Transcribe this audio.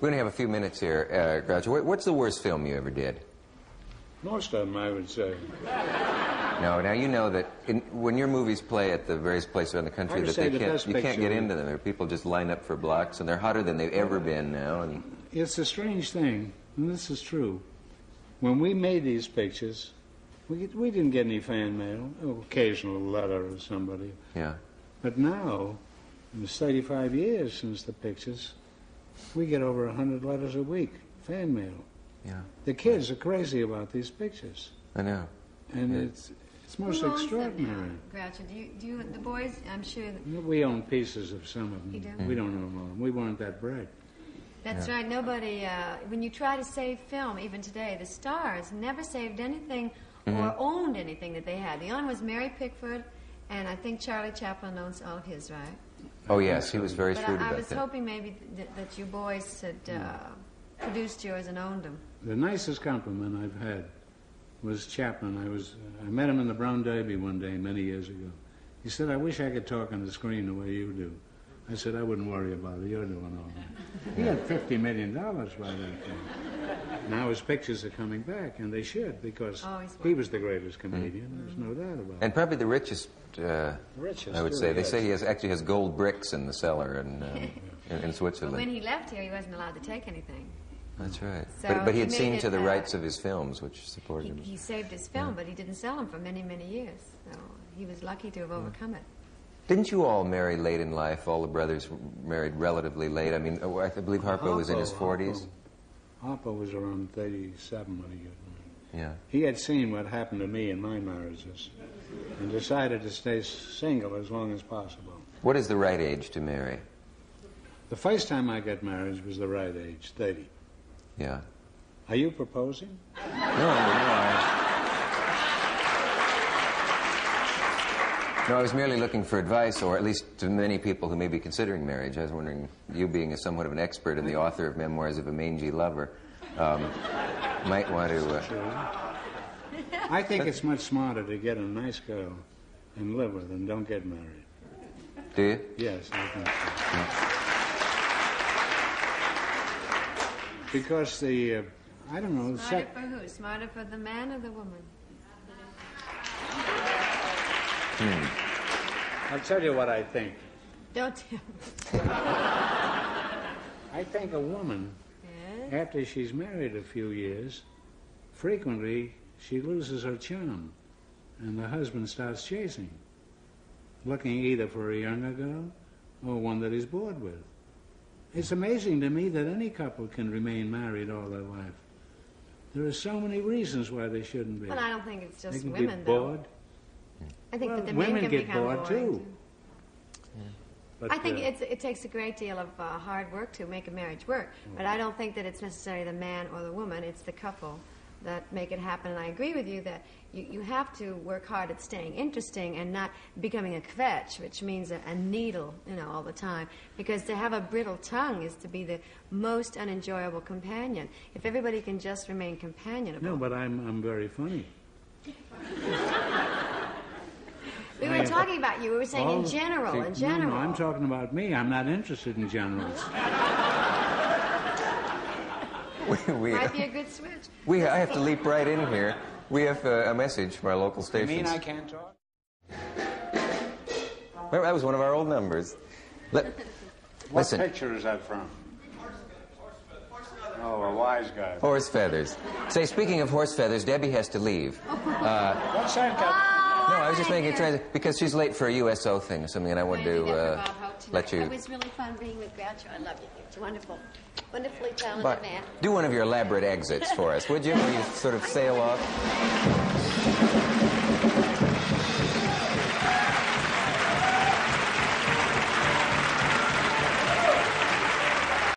Going to have a few minutes here, uh, Groucho. What's the worst film you ever did? Most of them, I would say. No, now you know that in, when your movies play at the various places around the country, that they the can't, you can't get into them. There people just line up for blocks, and they're hotter than they've ever been now. And It's a strange thing, and this is true. When we made these pictures, we, we didn't get any fan mail, occasional letter of somebody. yeah, But now, it's 35 years since the pictures, we get over 100 letters a week, fan mail. yeah, The kids are crazy about these pictures, I know. and Yeah. it's, it's most Who owns them extraordinary. now, Groucho? Do you, do you, the boys, I'm sure that, We own pieces of some of them. You do? We don't own all of them. We weren't that bright. that's right, nobody, uh, when you try to save film, even today, the stars never saved anything Mm-hmm. or owned anything that they had. The only one was Mary Pickford, and I think Charlie Chaplin owns all of his, right? Oh yes, he was very But shrewd I, I was that. hoping maybe that, that you boys had uh, produced yours and owned them. The nicest compliment I've had was Chaplin. I was I met him in the Brown Derby one day many years ago. He said, "I wish I could talk on the screen the way you do." I said, "I wouldn't worry about it. You're doing all right." He had fifty million dollars by that time. Now his pictures are coming back, and they should because Oh, he was the greatest comedian. There's no doubt about it. And probably the richest, uh, Richest, I would say. They say he has, actually has gold bricks in the cellar in, uh, in, in But Switzerland. when he left here, he wasn't allowed to take anything. That's right. So but, but he he had seen it, to the uh, rights of his films, which supported He, him. he saved his film, but he didn't sell them for many, many years. So he was lucky to have overcome it. Didn't you all marry late in life? All the brothers married relatively late. I mean, oh, I believe Harpo was in his 40s. Harpo, Harpo was around 37 when he got married. Yeah. He had seen what happened to me in my marriages and decided to stay single as long as possible. What is the right age to marry? The first time I got married was the right age, 30. Yeah. Are you proposing? No, no, No, I was merely looking for advice, or at least to many people who may be considering marriage. I was wondering, you being a somewhat of an expert and the author of Memoirs of a Mangy Lover, um, might want to... Uh, I think it's much smarter to get a nice girl and live with and don't get married. do you? Yes, I think so. Because the, uh, I don't know, the Smarter sec- for who? Smarter for the man or the woman? I'll tell you what I think. Don't tell me. I think a woman Yes? after she's married a few years, frequently she loses her charm, and the husband starts chasing, looking either for a younger girl or one that he's bored with. It's amazing to me that any couple can remain married all their life. There are so many reasons why they shouldn't be. Well, I don't think it's just they just can women, get though. Bored. I think Well, that the women men can get become bored, boring, too. But, I think uh, it's, it takes a great deal of uh, hard work to make a marriage work, but I don't think that it's necessarily the man or the woman, it's the couple that make it happen. And I agree with you that you, you have to work hard at staying interesting and not becoming a kvetch, which means a, a needle, you know, all the time. Because to have a brittle tongue is to be the most unenjoyable companion. If everybody can just remain companionable. no, but I'm, I'm very funny. we were talking about you. We were saying All- in general, See, in general. No, no, I'm talking about me. I'm not interested in generals. We, we, Might be a good switch. we, I have to leap right in here. We have uh, a message from our local station. You stations. mean I can't talk? Remember, that was one of our old numbers. Let, What listen, picture is that from? Oh, a wise guy. horse feathers. Say, speaking of horse feathers, Debbie has to leave. What's that got? No, I was just making a transit because she's late for a USO thing or something, and I wanted to uh, let you. It was really fun being with Groucho. I love you. It's wonderful. Wonderfully talented But man. do one of your elaborate exits for us, would you? Where you sort of sail off.